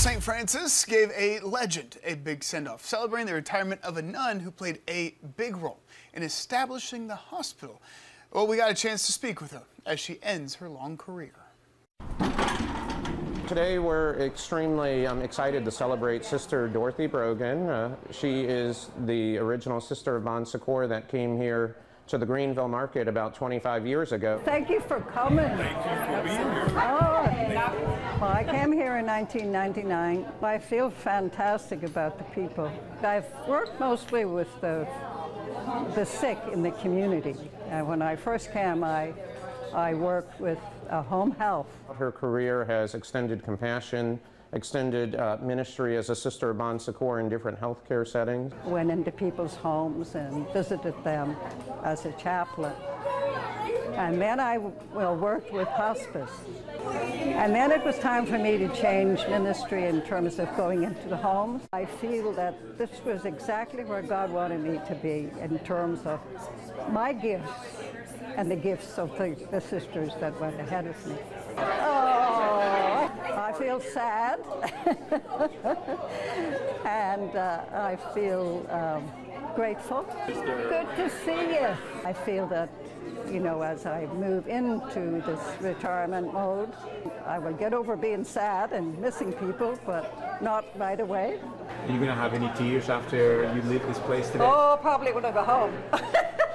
St. Francis gave a legend a big send off, celebrating the retirement of a nun who played a big role in establishing the hospital. Well, we got a chance to speak with her as she ends her long career. Today we're extremely um, excited to celebrate Sister Dorothy Brogan. Uh, she is the original Sister of Bon Secours that came here to the Greenville Market about 25 years ago. Thank you for coming. Thank you for being here. Oh, well, I came here in 1999. I feel fantastic about the people. I've worked mostly with the, the sick in the community. And when I first came, I, I worked with uh, home health. Her career has extended compassion, extended uh, ministry as a sister of Bon Secours in different healthcare settings. Went into people's homes and visited them as a chaplain. And then I well, worked with hospice. And then it was time for me to change ministry in terms of going into the homes. I feel that this was exactly where God wanted me to be in terms of my gifts and the gifts of the, the sisters that went ahead of me. Feel sad. and uh, I feel um, grateful. Good to see you. I feel that, you know, as I move into this retirement mode, I will get over being sad and missing people, but not right away. Are you going to have any tears after you leave this place today? Oh, probably when I go home.